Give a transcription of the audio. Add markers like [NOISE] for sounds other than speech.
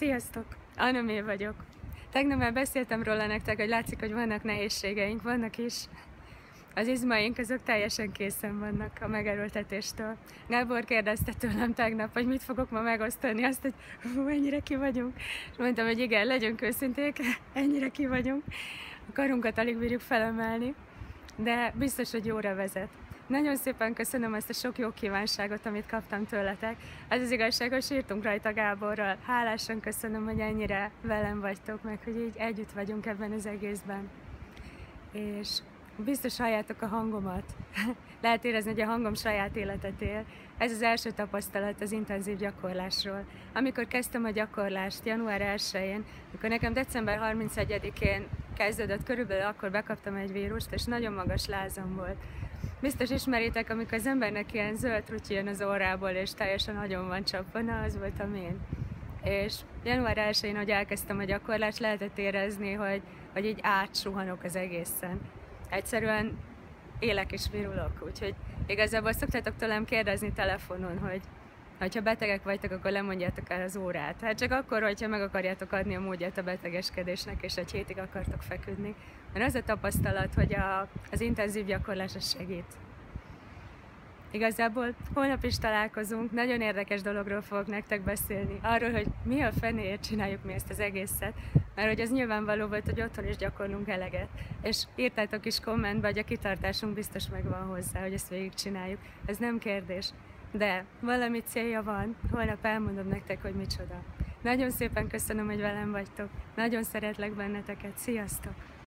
Sziasztok! Anna vagyok. Tegnap már beszéltem róla nektek, hogy látszik, hogy vannak nehézségeink, vannak is. Az izmaink azok teljesen készen vannak a megerőltetéstől. Gábor kérdezte tőlem tegnap, hogy mit fogok ma megosztani, azt, hogy hú, ennyire ki vagyunk. És mondtam, hogy igen, legyünk őszinték, [LAUGHS] ennyire ki vagyunk. A karunkat alig bírjuk felemelni, de biztos, hogy jóra vezet. Nagyon szépen köszönöm ezt a sok jó kívánságot, amit kaptam tőletek. Ez az igazság, hogy sírtunk rajta Gáborral. Hálásan köszönöm, hogy ennyire velem vagytok, meg hogy így együtt vagyunk ebben az egészben. És biztos halljátok a hangomat. [LAUGHS] Lehet érezni, hogy a hangom saját életet él. Ez az első tapasztalat az intenzív gyakorlásról. Amikor kezdtem a gyakorlást január 1-én, amikor nekem december 31-én kezdődött, körülbelül akkor bekaptam egy vírust, és nagyon magas lázam volt. Biztos ismeritek, amikor az embernek ilyen zöld trutyi jön az órából, és teljesen nagyon van csapva, na az voltam én. És január 1-én, hogy elkezdtem a gyakorlást, lehetett érezni, hogy, hogy így átsuhanok az egészen. Egyszerűen élek és virulok, úgyhogy igazából szoktátok tőlem kérdezni telefonon, hogy ha betegek vagytok, akkor lemondjátok el az órát. Hát csak akkor, hogyha meg akarjátok adni a módját a betegeskedésnek, és egy hétig akartok feküdni. Mert az a tapasztalat, hogy a, az intenzív gyakorlás az segít. Igazából holnap is találkozunk, nagyon érdekes dologról fogok nektek beszélni. Arról, hogy mi a fenéért csináljuk mi ezt az egészet. Mert hogy az nyilvánvaló volt, hogy otthon is gyakorlunk eleget. És írtátok is kommentbe, hogy a kitartásunk biztos megvan hozzá, hogy ezt végigcsináljuk. Ez nem kérdés. De valami célja van, holnap elmondom nektek, hogy micsoda. Nagyon szépen köszönöm, hogy velem vagytok. Nagyon szeretlek benneteket. Sziasztok!